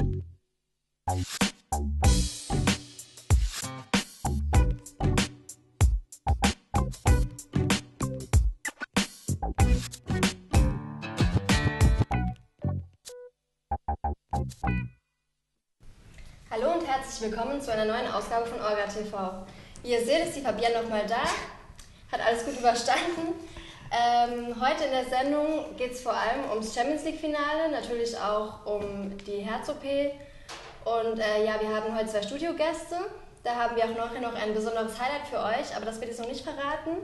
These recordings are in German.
Hallo und herzlich willkommen zu einer neuen Ausgabe von Olga TV. Wie ihr seht, ist die Fabienne nochmal da, hat alles gut überstanden. Ähm, heute in der Sendung geht es vor allem ums Champions League-Finale, natürlich auch um die Herz-OP. Und äh, ja, wir haben heute zwei Studiogäste. Da haben wir auch nachher noch ein besonderes Highlight für euch, aber das wird jetzt noch nicht verraten.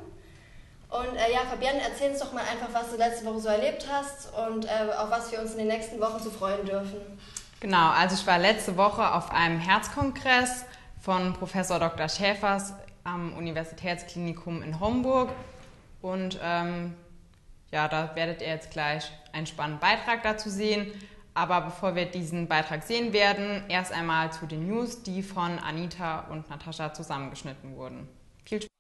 Und äh, ja, Fabienne, erzähl uns doch mal einfach, was du letzte Woche so erlebt hast und äh, auf was wir uns in den nächsten Wochen zu freuen dürfen. Genau, also ich war letzte Woche auf einem Herzkongress von Professor Dr. Schäfers am Universitätsklinikum in Homburg. Und ähm, ja, da werdet ihr jetzt gleich einen spannenden Beitrag dazu sehen. Aber bevor wir diesen Beitrag sehen werden, erst einmal zu den News, die von Anita und Natascha zusammengeschnitten wurden. Viel Spaß!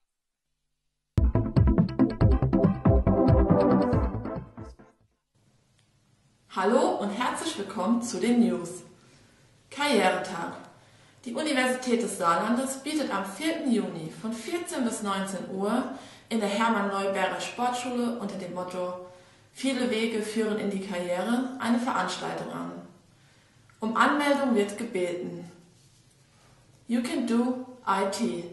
Hallo und herzlich willkommen zu den News. Karrieretag. Die Universität des Saarlandes bietet am 4. Juni von 14 bis 19 Uhr in der Hermann-Neuberger Sportschule unter dem Motto Viele Wege führen in die Karriere eine Veranstaltung an. Um Anmeldung wird gebeten. You can do IT.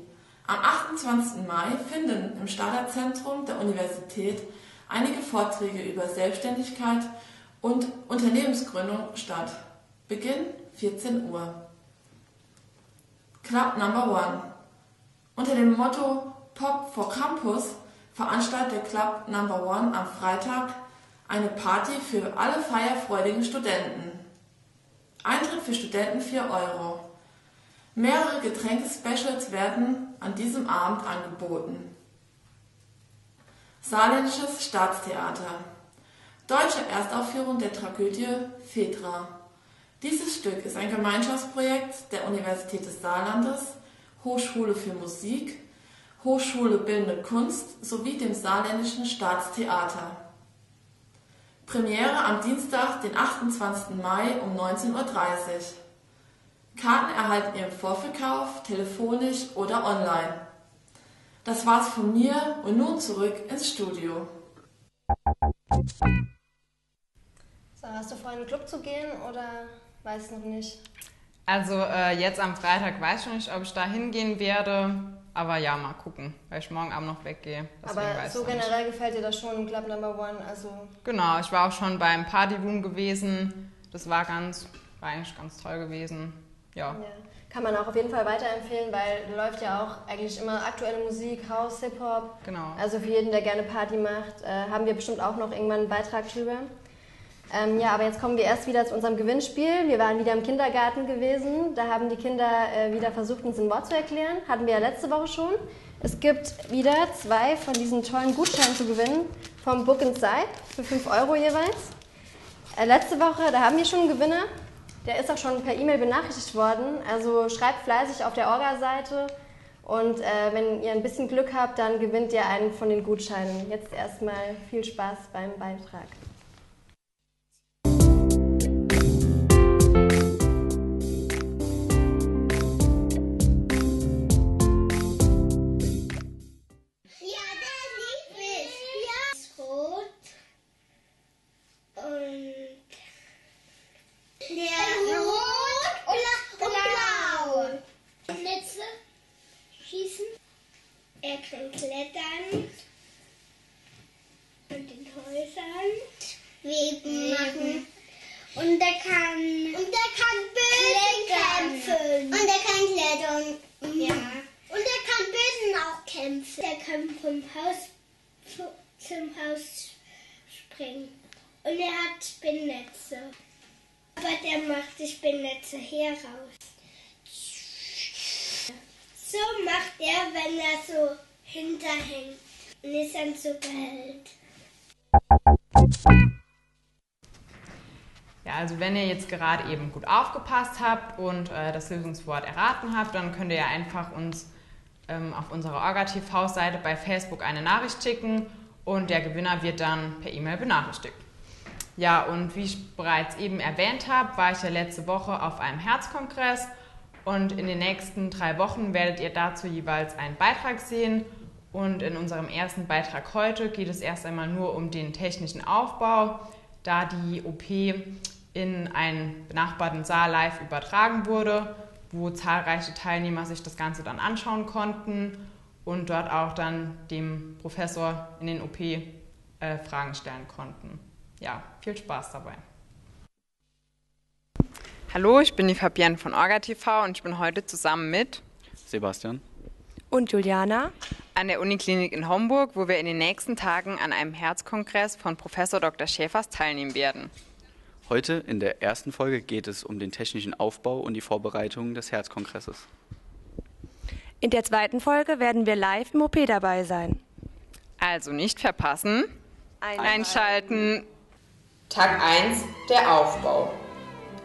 Am 28. Mai finden im Starterzentrum der Universität einige Vorträge über Selbstständigkeit und Unternehmensgründung statt. Beginn 14 Uhr. Club Number One. Unter dem Motto Pop for Campus veranstaltet der Club Number One am Freitag eine Party für alle feierfreudigen Studenten. Eintritt für Studenten 4 Euro. Mehrere Getränke-Specials werden an diesem Abend angeboten. Saarländisches Staatstheater. Deutsche Erstaufführung der Tragödie Phaedra. Dieses Stück ist ein Gemeinschaftsprojekt der Universität des Saarlandes, Hochschule für Musik, Hochschule Bildende Kunst sowie dem Saarländischen Staatstheater. Premiere am Dienstag, den 28. Mai um 19.30 Uhr. Karten erhalten ihr im Vorverkauf, telefonisch oder online. Das war's von mir und nun zurück ins Studio. So, hast du vor, in den Club zu gehen oder weißt du noch nicht? Also äh, jetzt am Freitag weiß ich noch nicht, ob ich da hingehen werde. Aber ja, mal gucken, weil ich morgen Abend noch weggehe. Aber so generell nicht. gefällt dir das schon, Club Number One? Also genau, ich war auch schon beim Party Room gewesen. Das war ganz, war eigentlich ganz toll gewesen. Ja. ja. Kann man auch auf jeden Fall weiterempfehlen, weil da läuft ja auch eigentlich immer aktuelle Musik, House, Hip-Hop. Genau. Also für jeden, der gerne Party macht, äh, haben wir bestimmt auch noch irgendwann einen Beitrag drüber. Ähm, ja, aber jetzt kommen wir erst wieder zu unserem Gewinnspiel. Wir waren wieder im Kindergarten gewesen. Da haben die Kinder äh, wieder versucht, uns ein Wort zu erklären. Hatten wir ja letzte Woche schon. Es gibt wieder zwei von diesen tollen Gutscheinen zu gewinnen vom Book Inside für 5 Euro jeweils. Äh, letzte Woche, da haben wir schon einen Gewinner. Der ist auch schon per E-Mail benachrichtigt worden. Also schreibt fleißig auf der Orga-Seite. Und äh, wenn ihr ein bisschen Glück habt, dann gewinnt ihr einen von den Gutscheinen. Jetzt erstmal viel Spaß beim Beitrag. So behält. Ja, also wenn ihr jetzt gerade eben gut aufgepasst habt und äh, das Lösungswort erraten habt, dann könnt ihr ja einfach uns ähm, auf unserer Orga-TV-Seite bei Facebook eine Nachricht schicken und der Gewinner wird dann per E-Mail benachrichtigt. Ja, und wie ich bereits eben erwähnt habe, war ich ja letzte Woche auf einem Herzkongress und in den nächsten drei Wochen werdet ihr dazu jeweils einen Beitrag sehen. Und in unserem ersten Beitrag heute geht es erst einmal nur um den technischen Aufbau, da die OP in einen benachbarten Saal live übertragen wurde, wo zahlreiche Teilnehmer sich das Ganze dann anschauen konnten und dort auch dann dem Professor in den OP äh, Fragen stellen konnten. Ja, viel Spaß dabei. Hallo, ich bin die Fabienne von OrgaTV und ich bin heute zusammen mit Sebastian und Juliana an der Uniklinik in Homburg, wo wir in den nächsten Tagen an einem Herzkongress von Professor Dr. Schäfers teilnehmen werden. Heute in der ersten Folge geht es um den technischen Aufbau und die Vorbereitung des Herzkongresses. In der zweiten Folge werden wir live im OP dabei sein. Also nicht verpassen, einschalten. einschalten. Tag 1, der Aufbau.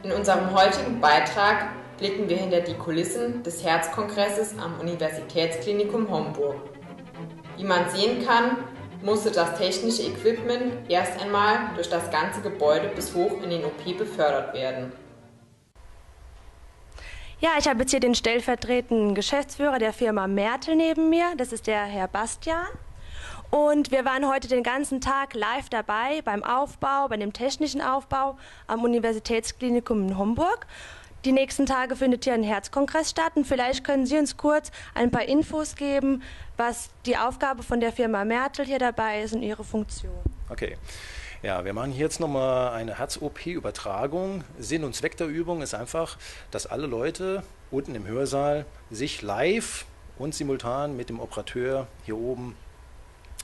In unserem heutigen Beitrag blicken wir hinter die Kulissen des Herzkongresses am Universitätsklinikum Homburg. Wie man sehen kann, musste das technische Equipment erst einmal durch das ganze Gebäude bis hoch in den OP befördert werden. Ja, ich habe jetzt hier den stellvertretenden Geschäftsführer der Firma Mertel neben mir. Das ist der Herr Bastian. Und wir waren heute den ganzen Tag live dabei beim Aufbau, bei dem technischen Aufbau am Universitätsklinikum in Homburg. Die nächsten Tage findet hier ein Herzkongress statt und vielleicht können Sie uns kurz ein paar Infos geben, was die Aufgabe von der Firma Mertel hier dabei ist und Ihre Funktion. Okay. Ja, wir machen hier jetzt nochmal eine Herz-OP-Übertragung. Sinn und Zweck der Übung ist einfach, dass alle Leute unten im Hörsaal sich live und simultan mit dem Operateur hier oben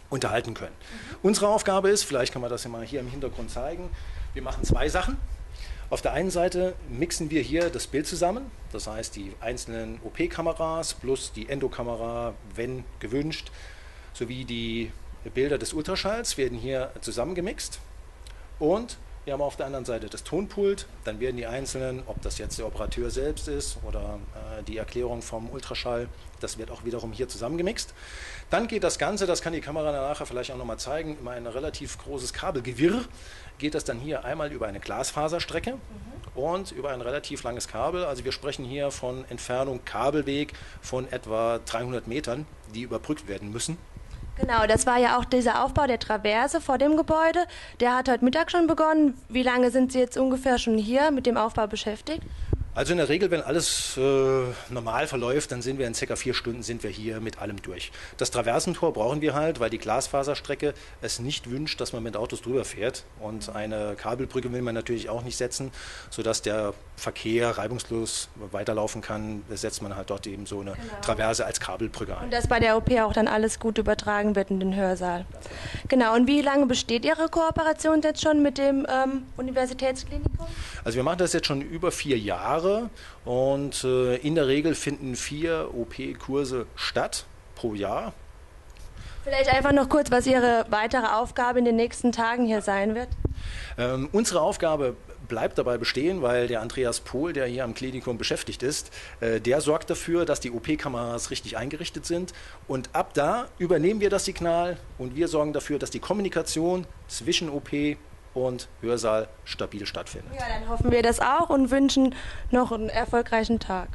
unterhalten können. Mhm. Unsere Aufgabe ist, vielleicht kann man das ja mal hier im Hintergrund zeigen, wir machen zwei Sachen. Auf der einen Seite mixen wir hier das Bild zusammen, das heißt die einzelnen OP-Kameras plus die Endokamera, wenn gewünscht, sowie die Bilder des Ultraschalls werden hier zusammengemixt und wir haben auf der anderen Seite das Tonpult, dann werden die einzelnen, ob das jetzt der Operateur selbst ist oder äh, die Erklärung vom Ultraschall, das wird auch wiederum hier zusammengemixt. Dann geht das Ganze, das kann die Kamera nachher vielleicht auch nochmal zeigen, immer ein relativ großes Kabelgewirr, geht das dann hier einmal über eine Glasfaserstrecke mhm. und über ein relativ langes Kabel. Also wir sprechen hier von Entfernung Kabelweg von etwa 300 Metern, die überbrückt werden müssen. Genau, das war ja auch dieser Aufbau der Traverse vor dem Gebäude. Der hat heute Mittag schon begonnen. Wie lange sind Sie jetzt ungefähr schon hier mit dem Aufbau beschäftigt? Also in der Regel, wenn alles äh, normal verläuft, dann sind wir in ca. vier Stunden sind wir hier mit allem durch. Das Traversentor brauchen wir halt, weil die Glasfaserstrecke es nicht wünscht, dass man mit Autos drüber fährt. Und eine Kabelbrücke will man natürlich auch nicht setzen, sodass der Verkehr reibungslos weiterlaufen kann. Setzt man halt dort eben so eine genau. Traverse als Kabelbrücke ein. Und dass bei der OP auch dann alles gut übertragen wird in den Hörsaal. Genau. Und wie lange besteht Ihre Kooperation jetzt schon mit dem ähm, Universitätsklinikum? Also wir machen das jetzt schon über vier Jahre. Jahre und äh, in der Regel finden vier OP-Kurse statt pro Jahr. Vielleicht einfach noch kurz, was Ihre weitere Aufgabe in den nächsten Tagen hier sein wird. Ähm, unsere Aufgabe bleibt dabei bestehen, weil der Andreas Pohl, der hier am Klinikum beschäftigt ist, äh, der sorgt dafür, dass die OP-Kameras richtig eingerichtet sind. Und ab da übernehmen wir das Signal und wir sorgen dafür, dass die Kommunikation zwischen OP und Hörsaal stabil stattfindet. Ja, dann hoffen wir das auch und wünschen noch einen erfolgreichen Tag.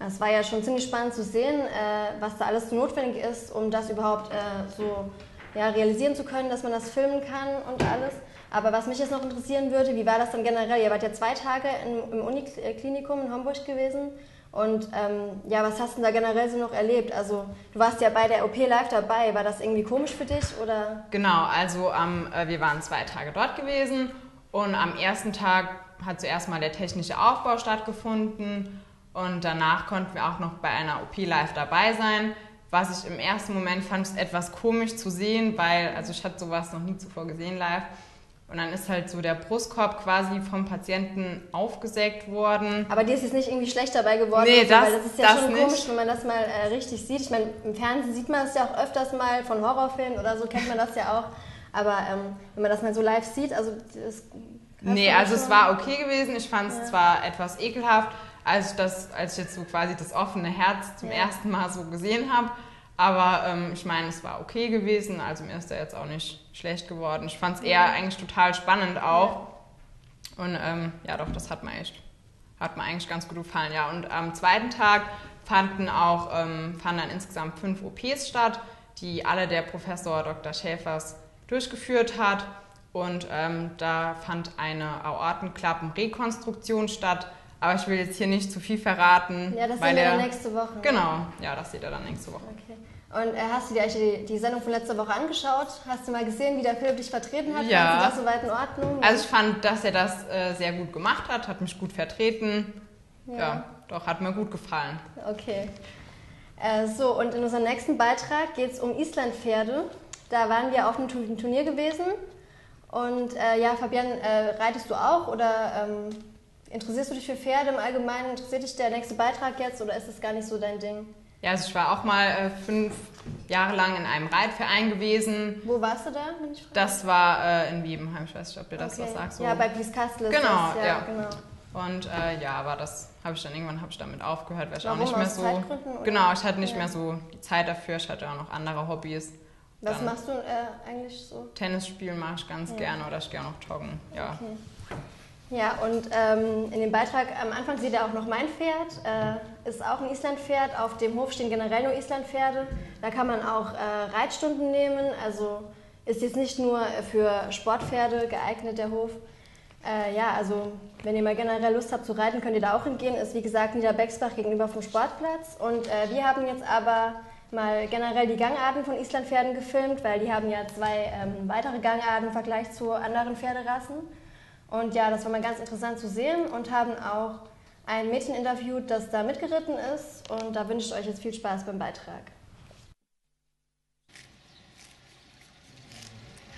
Es war ja schon ziemlich spannend zu sehen, äh, was da alles so notwendig ist, um das überhaupt äh, so ja, realisieren zu können, dass man das filmen kann und alles. Aber was mich jetzt noch interessieren würde, wie war das dann generell? Ihr wart ja zwei Tage im Uniklinikum in Homburg gewesen. Und ähm, ja, was hast du da generell so noch erlebt? Also du warst ja bei der OP live dabei. War das irgendwie komisch für dich oder? Genau, also ähm, wir waren zwei Tage dort gewesen und am ersten Tag hat zuerst mal der technische Aufbau stattgefunden und danach konnten wir auch noch bei einer OP live dabei sein. Was ich im ersten Moment fand, ist etwas komisch zu sehen, weil also ich hatte sowas noch nie zuvor gesehen live. Und dann ist halt so der Brustkorb quasi vom Patienten aufgesägt worden. Aber dir ist jetzt nicht irgendwie schlecht dabei geworden? Nee, so, das, weil das ist ja das schon nicht. komisch, wenn man das mal äh, richtig sieht. Ich meine, im Fernsehen sieht man es ja auch öfters mal von Horrorfilmen oder so, kennt man das ja auch. Aber ähm, wenn man das mal so live sieht, also das Nee, also es war okay gewesen. Ich fand es ja. zwar etwas ekelhaft, als ich, das, als ich jetzt so quasi das offene Herz zum ja. ersten Mal so gesehen habe. Aber ähm, ich meine, es war okay gewesen, also mir ist er jetzt auch nicht schlecht geworden. Ich fand es eher eigentlich total spannend auch. Und ähm, ja, doch, das hat mir echt, hat mir eigentlich ganz gut gefallen. Ja, und am zweiten Tag fanden auch ähm, fanden dann insgesamt fünf OPs statt, die alle der Professor Dr. Schäfers durchgeführt hat. Und ähm, da fand eine Aortenklappenrekonstruktion statt. Aber ich will jetzt hier nicht zu viel verraten. Ja, das sehen wir dann nächste Woche. Genau, ja, das seht ihr dann nächste Woche. Okay. Und äh, hast du dir eigentlich die, die Sendung von letzter Woche angeschaut? Hast du mal gesehen, wie der Philipp dich vertreten hat? Ja. Fandst du das soweit in Ordnung? Also ich fand, dass er das äh, sehr gut gemacht hat, hat mich gut vertreten. Ja, Ja. doch, hat mir gut gefallen. Okay. Äh, so, und in unserem nächsten Beitrag geht es um Islandpferde. Da waren wir auf einem Tu- Turnier gewesen. Und äh, ja, Fabian, äh, reitest du auch oder ähm, interessierst du dich für Pferde im Allgemeinen? Interessiert dich der nächste Beitrag jetzt oder ist das gar nicht so dein Ding? Ja, also ich war auch mal äh, fünf Jahre lang in einem Reitverein gewesen. Wo warst du da, wenn ich frage? Das war äh, in Wiebenheim, ich weiß nicht, ob dir das Okay. was sagt. So. Ja, bei Blieskastel ist Genau, das. ja. genau. Und äh, ja, aber das habe ich dann irgendwann habe ich damit aufgehört, weil ich Warum? auch nicht mehr so. Zeitgründen? Genau, ich hatte nicht Ja. mehr so die Zeit dafür. Ich hatte auch noch andere Hobbys. Was Dann machst du äh, eigentlich so? Tennis spielen mache ich ganz gerne oder ich gehe auch noch joggen. Ja. Ja, und ähm, in dem Beitrag am Anfang seht ihr auch noch mein Pferd. Äh, ist auch ein Islandpferd. Auf dem Hof stehen generell nur Islandpferde. Da kann man auch äh, Reitstunden nehmen. Also ist jetzt nicht nur für Sportpferde geeignet, der Hof. Äh, ja, also wenn ihr mal generell Lust habt zu reiten, könnt ihr da auch hingehen. Ist wie gesagt Niederbecksbach gegenüber vom Sportplatz. Und äh, wir haben jetzt aber mal generell die Gangarten von Islandpferden gefilmt, weil die haben ja zwei ähm, weitere Gangarten im Vergleich zu anderen Pferderassen. Und ja, das war mal ganz interessant zu sehen und haben auch ein Mädchen interviewt, das da mitgeritten ist. Und da wünsche ich euch jetzt viel Spaß beim Beitrag.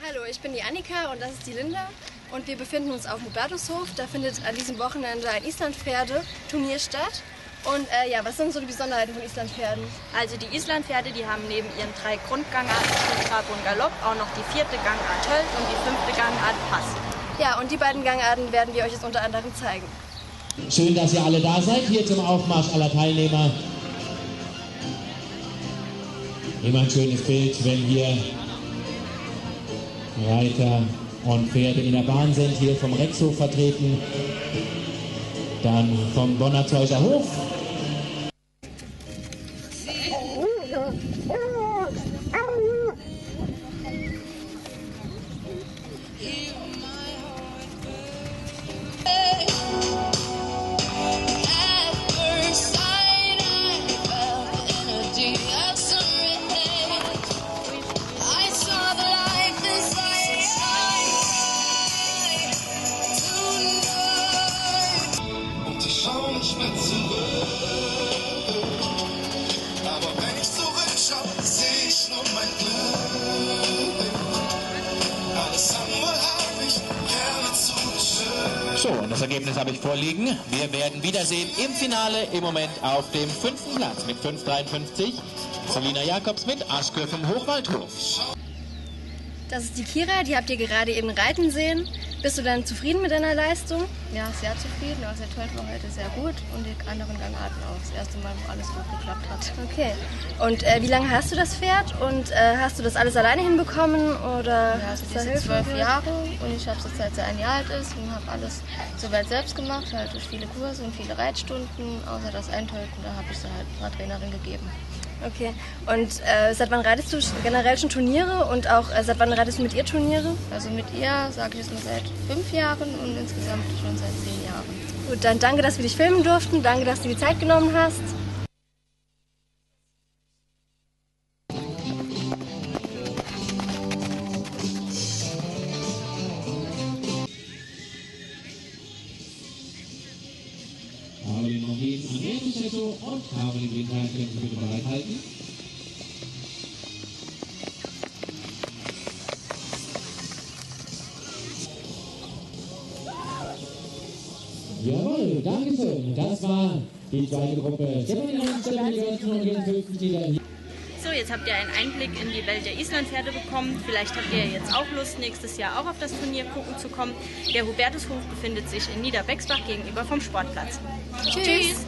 Hallo, ich bin die Annika und das ist die Linda. Und wir befinden uns auf dem Hubertushof. Da findet an diesem Wochenende ein Islandpferde-Turnier statt. Und äh, ja, was sind so die Besonderheiten von Islandpferden? Also die Islandpferde, die haben neben ihren drei Grundgangarten Trab und Galopp auch noch die vierte Gangart Tölt und die fünfte Gangart Pass. Ja, und die beiden Gangarten werden wir euch jetzt unter anderem zeigen. Schön, dass ihr alle da seid, hier zum Aufmarsch aller Teilnehmer. Immer ein schönes Bild, wenn hier Reiter und Pferde in der Bahn sind, hier vom Rexhof vertreten, dann vom Bonnerzeuger Hof. So, und das Ergebnis habe ich vorliegen. Wir werden wiedersehen im Finale im Moment auf dem fünften Platz mit 5,53. Selina Jakobs mit Aschke vom Hochwaldhof. Das ist die Kira, die habt ihr gerade eben reiten sehen. Bist du dann zufrieden mit deiner Leistung? Ja, sehr zufrieden. Also der Tölt war heute sehr gut und die anderen Gangarten auch. Das erste Mal, wo alles gut geklappt hat. Okay. Und äh, wie lange hast du das Pferd? Und äh, hast du das alles alleine hinbekommen? Oder Ja, also ist die sind zwölf? Jahre und ich habe es jetzt seit sie ein Jahr alt ist und habe alles soweit selbst gemacht, halt durch viele Kurse und viele Reitstunden, außer das Eintölten, da habe ich sie halt einer Trainerin gegeben. Okay. Und äh, seit wann reitest du generell schon Turniere und auch äh, seit wann reitest du mit ihr Turniere? Also mit ihr sage ich es mal seit fünf Jahren und insgesamt schon seit zehn Jahren. Gut, dann danke, dass wir dich filmen durften. Danke, dass du die Zeit genommen hast. Und Winter können Sie bitte bereithalten. Jawohl, danke schön. Das war die zweite Gruppe. So, jetzt habt ihr einen Einblick in die Welt der Islandpferde bekommen. Vielleicht habt ihr jetzt auch Lust, nächstes Jahr auch auf das Turnier gucken zu kommen. Der Hubertushof befindet sich in Niederbecksbach gegenüber vom Sportplatz. Tschüss.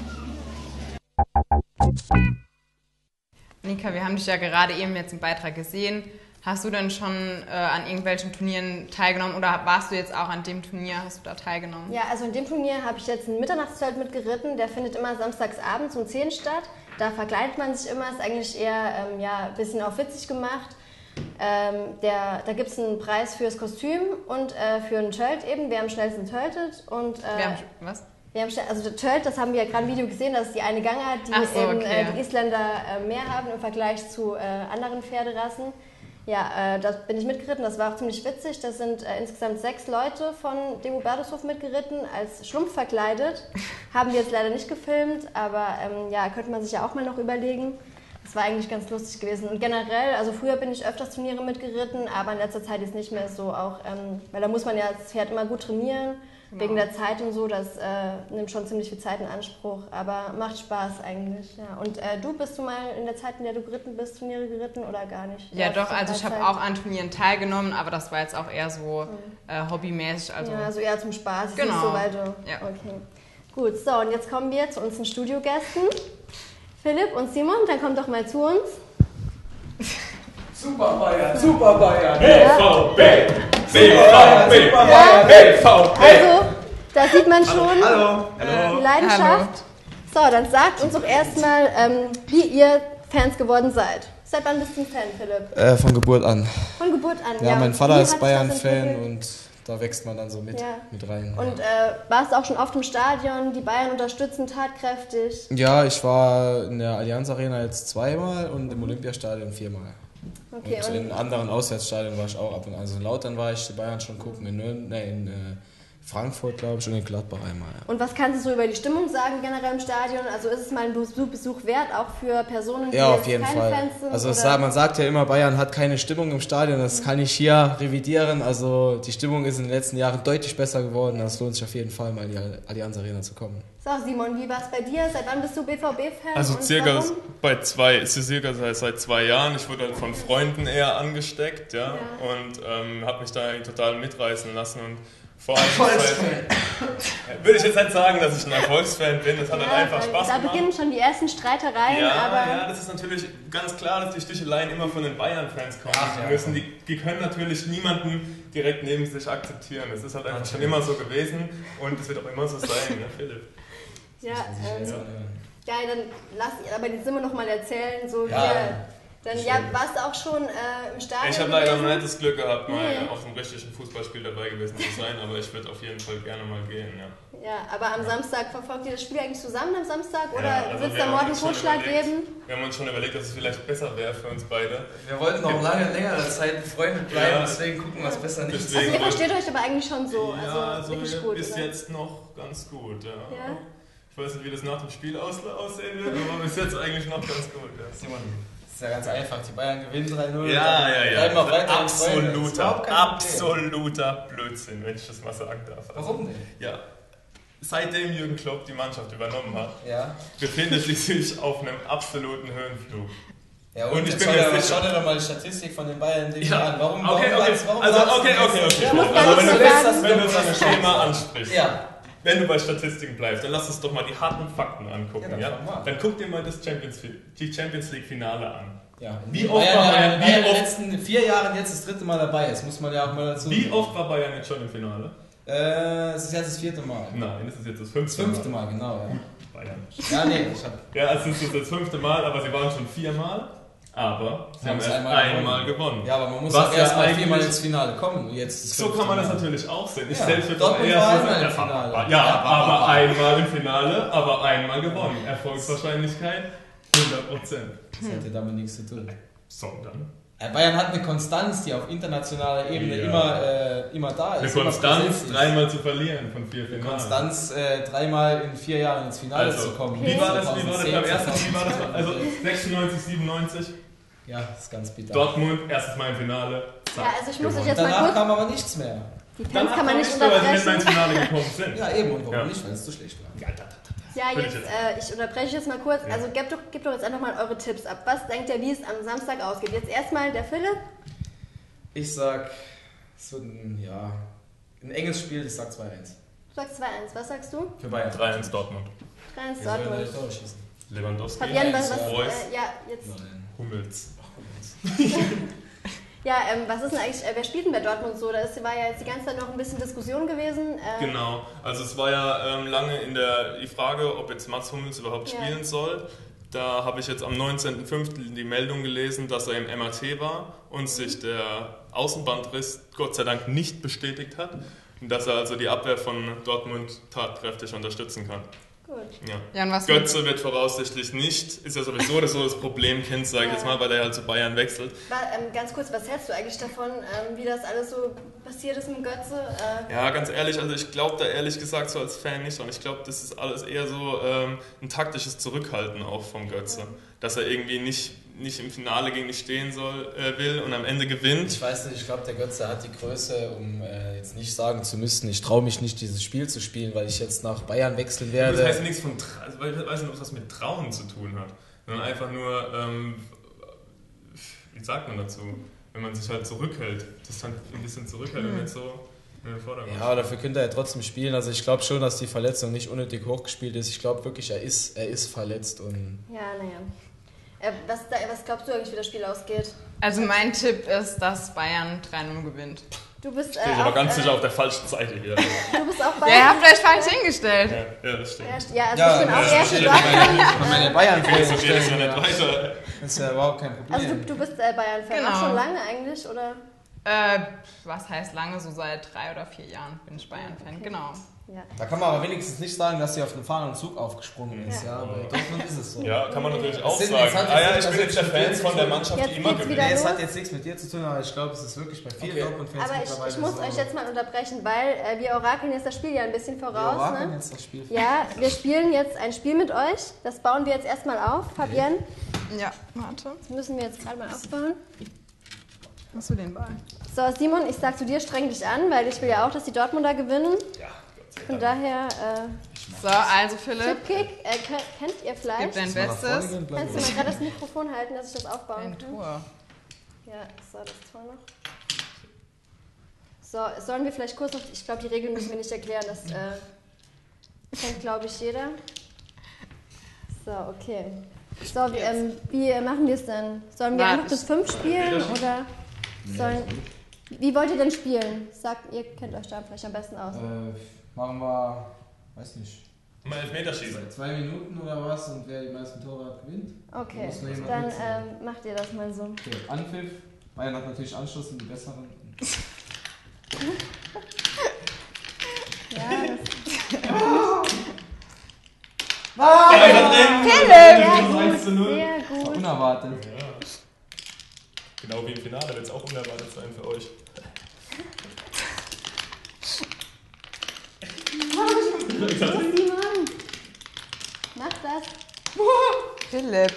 Nika, wir haben dich ja gerade eben jetzt im Beitrag gesehen. Hast du denn schon äh, an irgendwelchen Turnieren teilgenommen oder warst du jetzt auch an dem Turnier, hast du da teilgenommen? Ja, also in dem Turnier habe ich jetzt einen Mitternachtszelt mitgeritten. Der findet immer samstags abends um 10 statt. Da verkleidet man sich immer, ist eigentlich eher ähm, ja, ein bisschen auf witzig gemacht. Ähm, der, da gibt es einen Preis fürs Kostüm und äh, für einen Tölt eben. Wer am schnellsten töltet. Und, äh, Wir haben, was? Wir haben, also der Tölt, das haben wir ja gerade im Video gesehen, das ist die eine Gangart, die so, eben okay, äh, ja. die Isländer äh, mehr haben im Vergleich zu äh, anderen Pferderassen. Ja, äh, da bin ich mitgeritten, das war auch ziemlich witzig. Da sind äh, insgesamt sechs Leute von dem Hubertushof mitgeritten, als Schlumpf verkleidet. Haben wir jetzt leider nicht gefilmt, aber ähm, ja, könnte man sich ja auch mal noch überlegen. Das war eigentlich ganz lustig gewesen. Und generell, also früher bin ich öfters Turniere mitgeritten, aber in letzter Zeit ist nicht mehr so auch, ähm, weil da muss man ja das Pferd immer gut trainieren, Genau. wegen der Zeit und so. Das äh, nimmt schon ziemlich viel Zeit in Anspruch, aber macht Spaß eigentlich. Ja. Und äh, du bist du mal in der Zeit, in der du geritten bist, Turniere geritten oder gar nicht? Ja, doch, also ich habe auch an Turnieren teilgenommen, aber das war jetzt auch eher so äh, hobbymäßig. Also, ja, also eher zum Spaß, Genau. so, weil du... Ja. Okay. Gut, so und jetzt kommen wir zu unseren Studiogästen. Philipp und Simon, dann kommt doch mal zu uns. Super Bayern, Super Bayern, BVB, BVB, Super Bayern, BVB. Also, da sieht man schon Hallo, hallo. die Leidenschaft. So, dann sagt uns doch erstmal, ähm, wie ihr Fans geworden seid. Seit wann bist du ein Fan, Philipp? Äh, von Geburt an. Von Geburt an, Ja, ja. mein Vater ist Bayern-Fan und da wächst man dann so mit, Ja. mit rein. Und äh, warst du auch schon oft im Stadion? Die Bayern unterstützen tatkräftig. Ja, ich war in der Allianz Arena jetzt zweimal und im Olympiastadion viermal. Okay, und und- in anderen Auswärtsstadien war ich auch ab und an. Also in Lautern war ich die Bayern schon gucken, in, Nürn nee, in äh, Frankfurt glaube ich und in Gladbach einmal. Und was kannst du so über die Stimmung sagen generell im Stadion? Also ist es mal ein Besuch, wert, auch für Personen, die Ja, auf jeden keine Fall. Fans sind? Also es oder? sagt, man sagt ja immer, Bayern hat keine Stimmung im Stadion. Das kann ich hier revidieren. Also die Stimmung ist in den letzten Jahren deutlich besser geworden. Das lohnt sich auf jeden Fall mal in die Allianz Arena zu kommen. So, Simon, wie war es bei dir? Seit wann bist du BVB-Fan? Also circa warum? bei zwei, ist es circa seit, seit zwei Jahren. Ich wurde halt von Freunden eher angesteckt, ja, und ähm, habe mich da eigentlich total mitreißen lassen und vor allem seit, würde ich jetzt nicht sagen, dass ich ein Erfolgsfan bin. Das hat halt einfach weil Spaß Da gemacht. beginnen schon die ersten Streitereien, Ja, aber ja, das ist natürlich ganz klar, dass die Sticheleien immer von den Bayern-Fans kommen Ach, ja. müssen. Die, die können natürlich niemanden direkt neben sich akzeptieren. Das ist halt einfach schon immer so gewesen und es wird auch immer so sein, ne, Philipp? ja, ähm, Ja. ja, dann lass aber die Simon noch mal erzählen. So, Ja. wir, dann ja, warst du auch schon äh, im Stadion? Ich habe leider noch nicht das Glück gehabt, mal Nee. auf einem richtigen Fußballspiel dabei gewesen zu sein, aber ich würde auf jeden Fall gerne mal gehen. Ja. Ja, aber am Samstag verfolgt ihr das Spiel eigentlich zusammen am Samstag oder Ja, also wird es da morgen Totschlag überlegt- geben? Wir haben uns schon überlegt, dass es vielleicht besser wäre für uns beide. Wir wollten noch lange, längere Zeit befreundet bleiben, Ja. deswegen gucken wir es besser nicht. Also ihr versteht euch aber eigentlich schon so, also, ja, also wirklich wir- gut. bis oder? jetzt noch ganz gut. Ja. Ja? Ich weiß nicht, wie das nach dem Spiel aus aussehen wird, aber bis jetzt eigentlich noch ganz gut. Ja. Das ist ja ganz einfach. Die Bayern gewinnen 3-0. Ja, ja, ja. Bleiben weiter. Das absoluter, absoluter Blödsinn, wenn ich das mal sagen darf. Also, Warum denn? Ja. Seitdem Jürgen Klopp die Mannschaft übernommen hat, Ja. befindet sie sich auf einem absoluten Höhenflug. Ja, und, ich jetzt bin mir sicher. schau dir doch mal die Statistik von den Bayern Dingen Ja, an. Warum, okay, warum, okay. warum also, okay, das okay, okay. Muss also, wenn, du, wenn ein Schema ansprichst, Ja. Wenn du bei Statistiken bleibst, dann lass uns doch mal die harten Fakten angucken. Ja, Ja, dann mal. Guck dir mal das Champions, die Champions League Finale an. Ja, Wie oft Bayern, war Bayern, Bayern wie in den oft, letzten vier Jahren jetzt das dritte Mal dabei. Das muss man ja auch mal dazu wie sagen. oft war Bayern jetzt schon im Finale? Äh, es ist jetzt das vierte Mal. Nein, das ist jetzt das Das fünfte, fünfte Mal, genau, ja. Bayern. Ja, nee, ich hab. Ja, es ist jetzt das fünfte Mal, aber sie waren schon viermal. Aber sie haben es erst einmal, gewonnen. Ja, aber man muss Was auch erst ja mal eigentlich- viermal ins Finale kommen. Jetzt So kann man das natürlich auch sehen. Ich Ja, selbst würde Dortmund eher so einmal sagen, im ja, Finale. Ja, Ja, aber, aber- einmal im Finale, aber einmal gewonnen. Erfolgswahrscheinlichkeit 100 Prozent. Das hat ja damit nichts zu tun. Sondern? Ja, Bayern hat eine Konstanz, die auf internationaler Ebene Ja. immer, äh, immer da ist. Eine Konstanz, dreimal zu verlieren von vier Eine Finalen. Konstanz, äh, dreimal in vier Jahren ins Finale Also, zu kommen. wie war das, wie war das 2010, beim ersten, wie war das, 2012? also 96, 97, Ja, das ist ganz bitter. Dortmund, erstes Mal im Finale. Ja, also ich muss euch jetzt mal Danach kurz... kam aber nichts mehr. Die Fans Danach kann man nicht mehr, weil sie nicht ins unterbrechen. Finale gekommen sind. Ja, eben. Und warum Ja. nicht? Weil es zu schlecht war. Ja, jetzt, ich jetzt. äh, ich unterbreche jetzt mal kurz. Also gebt doch, gebt doch jetzt einfach mal eure Tipps ab. Was denkt ihr, wie es am Samstag ausgeht? Jetzt erstmal der Philipp. Ich sag, es wird ein, ja, ein enges Spiel, ich sag 2-1. Du sagst 2-1. Was sagst du? Für Bayern. 3-1 Dortmund. 3-1 Wer soll denn Dortmund. Lewandowski. Fabian, was, was äh, ja, jetzt. Nein. Hummels. Ja, ähm, was ist denn eigentlich, äh, wer spielt denn bei Dortmund so? Da ist, war ja jetzt die ganze Zeit noch ein bisschen Diskussion gewesen. Äh, Genau, also es war ja ähm, lange in der die Frage, ob jetzt Mats Hummels überhaupt Ja. spielen soll. Da habe ich jetzt am 19.05. die Meldung gelesen, dass er im MRT war und sich der Außenbandriss Gott sei Dank nicht bestätigt hat und dass er also die Abwehr von Dortmund tatkräftig unterstützen kann. Gut. Ja. Ja, und was Götze wird voraussichtlich nicht, ist ja sowieso das, so das Problemkind, sage ich jetzt mal, weil er halt zu Bayern wechselt. War, ähm, ganz kurz, was hältst du eigentlich davon, ähm, wie das alles so passiert ist mit Götze? Äh, Ja, ganz ehrlich, also ich glaube da ehrlich gesagt so als Fan nicht, sondern ich glaube, das ist alles eher so ähm, ein taktisches Zurückhalten auch vom Götze. Dass er irgendwie nicht, nicht im Finale gegen dich stehen soll, äh, will und am Ende gewinnt. Ich weiß nicht, ich glaube, der Götze hat die Größe, um äh, jetzt nicht sagen zu müssen, ich traue mich nicht, dieses Spiel zu spielen, weil ich jetzt nach Bayern wechseln werde. Das heißt nichts von, also, ich weiß nicht, ob was mit Trauen zu tun hat, sondern einfach nur, ähm, wie sagt man dazu, wenn man sich halt zurückhält, das halt ein bisschen zurückhält und Hm. nicht so in den Vordergrund. Ja, dafür könnte er ja trotzdem spielen. Also ich glaube schon, dass die Verletzung nicht unnötig hochgespielt ist. Ich glaube wirklich, er ist, er ist verletzt und ja, naja. Äh, was, was glaubst du eigentlich, wie das Spiel ausgeht? Also mein Tipp ist, dass Bayern 3-0 gewinnt. Du bist, äh, Stehe ich aber auch, ganz äh, sicher auf der falschen Seite hier. Du bist auch Ja, Bayern? ihr habt euch falsch hingestellt. Ja, ja, das stimmt. Ja, also ich bin auch eher für Dortmund. Meine bayern Okay, so es ja nicht weiter. Das ist ja überhaupt kein Problem. Also du, du bist äh, Bayern-Fan, Genau. auch schon lange eigentlich, oder? Äh, was heißt lange? So seit drei oder vier Jahren bin ich Bayern-Fan, genau. Ja. Da kann man aber wenigstens nicht sagen, dass sie auf den fahrenden Zug aufgesprungen ist. Ja, bei Dortmund ist es so. Ja, kann man natürlich auch sagen. Ah ja, ich bin jetzt der Fan von der. Mannschaft, Jetzt die immer gewinnt. Nee, es hat jetzt nichts mit dir zu tun, aber ich glaube, es ist wirklich bei vielen Okay. Dortmund-Fans Aber ich, ich muss so. euch jetzt mal unterbrechen, weil äh, wir orakeln jetzt das Spiel ja ein bisschen voraus. orakeln ne? jetzt das Spiel Ja, wir spielen jetzt ein Spiel mit euch. Das bauen wir jetzt erstmal auf. Fabienne, Ja, warte. das müssen wir jetzt gerade mal aufbauen. Hast du den Ball? So, Simon, ich sag zu dir, streng dich an, weil ich will ja auch, dass die Dortmunder gewinnen. Von daher, äh, So, also Philipp, Chipkick, äh, ke- kennt ihr vielleicht? gib dein Bestes. Kannst du mal gerade das Mikrofon halten, dass ich das aufbauen kann? Ja, so, das Tor noch. So, sollen wir vielleicht kurz noch, ich glaube, die Regeln müssen wir nicht erklären, das äh, kennt, glaube ich, jeder. So, okay. So, wie, ähm, wie machen wir es denn? Sollen wir Warte, einfach bis fünf spielen oder sollen, wie wollt ihr denn spielen? Sagt, ihr kennt euch da vielleicht am besten aus. Äh, machen wir, weiß nicht, Mal Elfmeterschießen. zwei Minuten oder was und wer die meisten Tore hat, gewinnt. Okay, dann ähm, macht ihr das mal so. Okay, Anpfiff. Bayern hat natürlich Anschluss und die besseren. Ja, Philipp! das sehr War gut. unerwartet. Ja. Genau wie im Finale wird es auch unerwartet sein für euch. Simon, mach das. Philipp.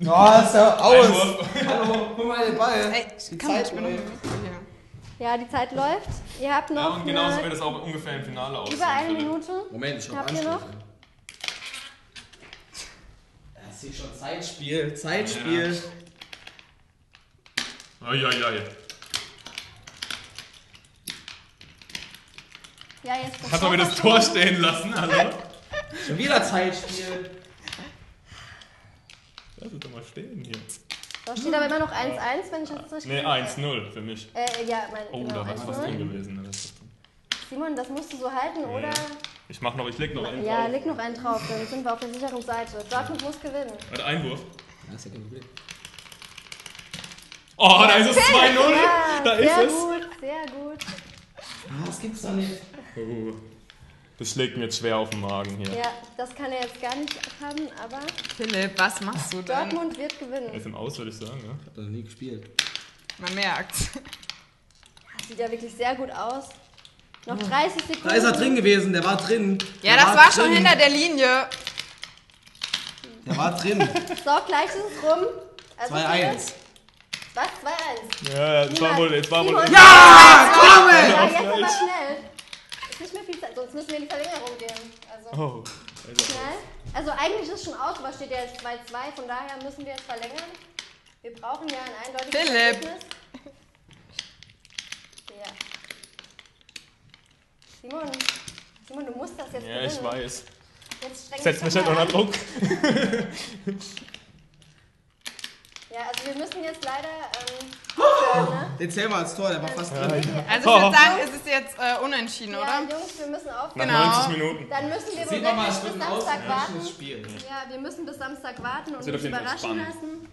Oh, ist ja aus! Hallo, hol mal den Ball. Ey, Die komm, Zeit läuft. Ja, die Zeit läuft. Ihr habt noch Ja, und genauso eine, wird es auch ungefähr im Finale aussehen. über eine. Minute. Moment, ich hab noch? Das ist schon Zeitspiel, Zeitspiel. Eieiei. Ja, jetzt das Hat man mir das Tor stehen lassen, hallo? Schon wieder Zeitspiel. Lass es doch mal stehen hier. Da steht aber immer noch 1-1, wenn ich das richtig Nee, 1-0 für mich. Äh, ja, mein, Oh, genau, da war fast 1-0. drin gewesen. Das drin. Simon, das musst du so halten, oder? Ich mach noch, ich leg noch einen Ja, drauf. leg noch einen drauf, dann sind wir auf der sicheren Seite. Dortmund muss gewinnen. Warte, Einwurf. Ja, ist ja kein Problem. Oh, da ist es 2-0. Ja, Da ist sehr es. gut, sehr gut. Ah, das gibt's doch nicht. Oh, das schlägt mir jetzt schwer auf den Magen hier. Ja, das kann er jetzt gar nicht haben, aber Philipp, was machst du denn? Dortmund wird gewinnen. Ist im Aus, würde ich sagen, ja. Ich hab da noch nie gespielt. Man merkt's. Sieht ja wirklich sehr gut aus. Noch 30 Sekunden. Da ist er drin gewesen, der war drin. Ja, der das war schon drin. hinter der Linie. Der war drin. So, gleich ist es rum. Also 2-1. Was? 2-1. Ja, jetzt war wohl, jetzt war wohl. Ja, komm! Ja, jetzt aber schnell. Ist nicht mehr viel Zeit, sonst müssen wir in die Verlängerung gehen. Also Oh. schnell. Also eigentlich ist es schon aus, aber steht ja jetzt 2-2, von daher müssen wir jetzt verlängern. Wir brauchen ja ein eindeutiges Philipp. Ergebnis. Ja. Simon, Simon, du musst das jetzt Ja, ich gewinnen. weiß. Jetzt Setz mich mal unter. Druck. Ja, also wir müssen jetzt leider ähm, aufhören, ne? Den zählen wir als Tor, der war fast drin. Also ich würde sagen, es ist jetzt äh, unentschieden, Ja, oder? Jungs, wir müssen aufhören. Nach 90 Minuten. Dann müssen wir wohl mal, wirklich bis Samstag warten. Spiel. Ja, wir müssen bis Samstag warten und uns überraschen spannend. lassen.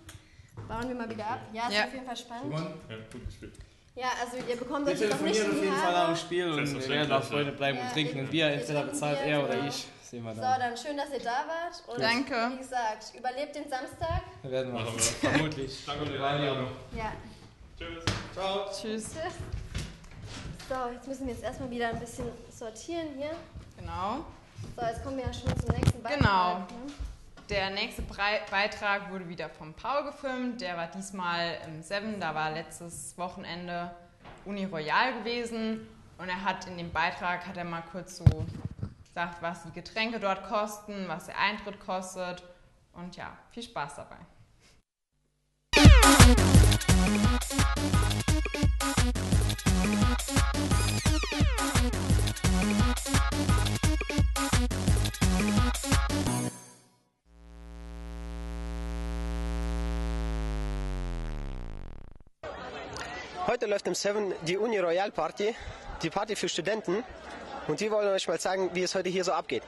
Bauen wir mal wieder ab. Ja, ist Ja. auf jeden Fall spannend. Ja, gut gespielt. Ja, also ihr bekommt Wir euch noch nicht telefonieren auf jeden Fall dem Spiel und wir werden auch. Freunde bleiben Ja, und trinken wir- ein Bier. wir Entweder bezahlt er oder genau. ich. Sehen wir So, dann. dann schön, dass ihr da wart. Und Danke. wie gesagt, überlebt den Samstag. Wir werden wir. Vermutlich. Danke für die Einladung. Ja. Tschüss. Ciao. Tschüss. Tschüss. So, jetzt müssen wir jetzt erstmal wieder ein bisschen sortieren hier. Genau. So, jetzt kommen wir ja schon zum nächsten Beitrag. Genau. Ne? Der nächste Brei Beitrag wurde wieder vom Paul gefilmt. Der war diesmal im Seven. Da war letztes Wochenende Uni Royal gewesen. Und er hat in dem Beitrag, hat er mal kurz so gesagt, was die Getränke dort kosten, was der Eintritt kostet. Und ja, viel Spaß dabei. Heute läuft im Seven die Uni Royal Party, die Party für Studenten. Und wir wollen euch mal zeigen, wie es heute hier so abgeht.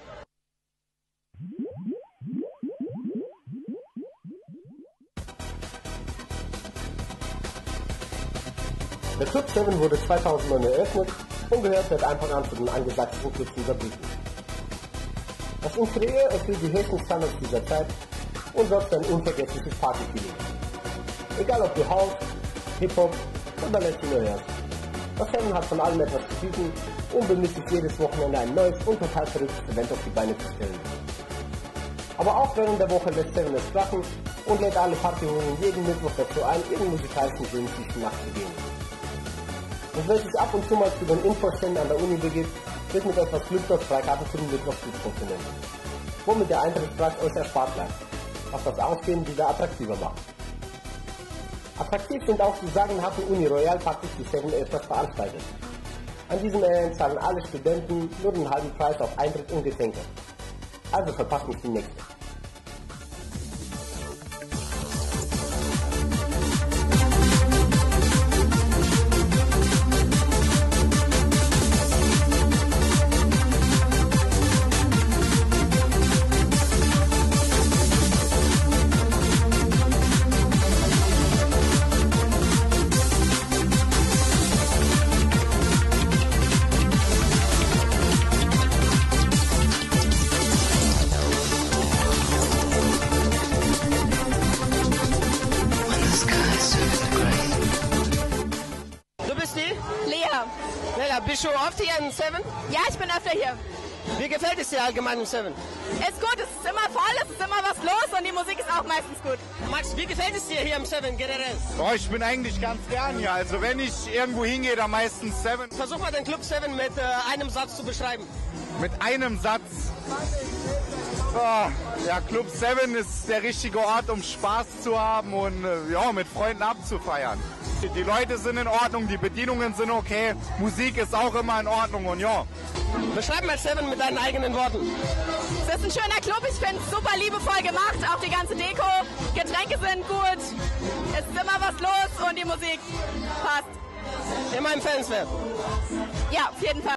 Der Club 7 wurde 2009 eröffnet und gehört seit Anfang an zu den angesagten Clubs dieser Saarbrücken. Das Interieur erfüllt die höchsten Standards dieser Zeit und sorgt für ein unvergessliches Partyfeeling. Egal ob du House, Hip-Hop oder Latino hörst. Das Seven hat von allem etwas zu bieten und bemüht sich jedes Wochenende ein neues und total verrücktes Event auf die Beine zu stellen. Aber auch während der Woche lässt Seven es krachen und lädt alle Partyhuren jeden Mittwoch dazu ein, ihren musikalischen Sehnsüchten nachzugehen. Und wer sich ab und zu mal zu den Infoständen an der Uni begibt, wird mit etwas Glück dort Freikarten für den Mittwochsflug funktionieren. Womit der Eintrittspreis euch erspart bleibt, was das Ausgehen wieder attraktiver macht. Attraktiv sind auch die sagenhaften Uni Royal Partys, die Seven öfters veranstaltet. An diesem Event zahlen alle Studenten nur den halben Preis auf Eintritt und Getränke. Also verpasst nicht die nächste. Es dir allgemein im Seven? Ist gut, es ist immer voll, es ist immer was los und die Musik ist auch meistens gut. Max, wie gefällt es dir hier im Seven generell? Oh, ich bin eigentlich ganz gern hier. Also wenn ich irgendwo hingehe, dann meistens Seven. Versuch mal den Club Seven mit äh, einem Satz zu beschreiben. Mit einem Satz. Oh, ja, Club 7 ist der richtige Ort, um Spaß zu haben und äh, ja, mit Freunden abzufeiern. Die- Leute sind in Ordnung, die Bedienungen sind okay, Musik ist auch immer in Ordnung und ja. Beschreib mal Seven mit deinen eigenen Worten. Es ist ein schöner Club, ich finde es super liebevoll gemacht, auch die ganze Deko. Getränke sind gut, es ist immer was los und die Musik passt. Immer empfehlenswert. Ja, auf jeden Fall.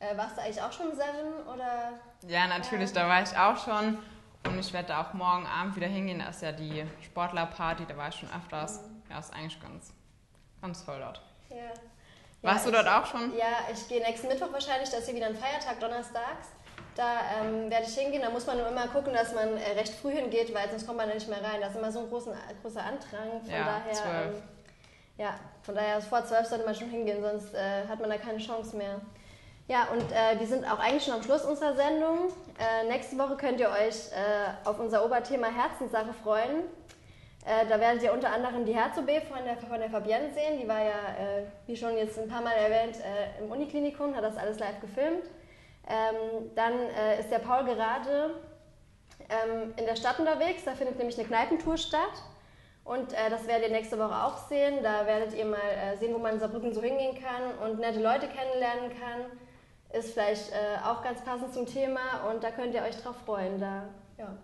Äh, warst du eigentlich auch schon Seven oder? Ja, natürlich, da war ich auch schon. Und ich werde da auch morgen Abend wieder hingehen. Da ist ja die Sportlerparty, da war ich schon öfters. Ja, ist eigentlich ganz, ganz toll dort. Ja. Warst Ja, du dort ich- auch schon? Ja, ich gehe nächsten Mittwoch wahrscheinlich, das ist hier wieder ein Feiertag, donnerstags. Da ähm, werde ich hingehen, da muss man nur immer gucken, dass man äh, recht früh hingeht, weil sonst kommt man da nicht mehr rein. Da ist immer so ein großen, großer Andrang. Von Ja, daher, 12. Ähm, ja, von daher vor zwölf sollte man schon hingehen, sonst äh, hat man da keine Chance mehr. Ja, und äh, wir sind auch eigentlich schon am Schluss unserer Sendung. Äh, nächste Woche könnt ihr euch äh, auf unser Oberthema Herzenssache freuen. Äh, da werdet ihr unter anderem die Herz-OB von der, von der Fabienne sehen. Die war ja, äh, wie schon jetzt ein paar Mal erwähnt, äh, im Uniklinikum, hat das alles live gefilmt. Ähm, dann ist der Paul gerade ähm, in der Stadt unterwegs. Da findet nämlich eine Kneipentour statt. Und äh, das werdet ihr nächste Woche auch sehen. Da werdet ihr mal äh, sehen, wo man in Saarbrücken so hingehen kann und nette Leute kennenlernen kann. Ist vielleicht äh, auch ganz passend zum Thema und da könnt ihr euch drauf freuen. Da ja,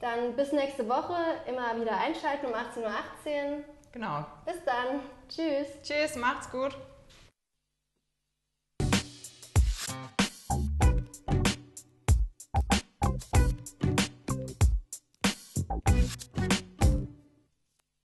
Dann bis nächste Woche, immer wieder einschalten um 18.18 Uhr. Genau. Bis dann. Tschüss. Tschüss, macht's gut.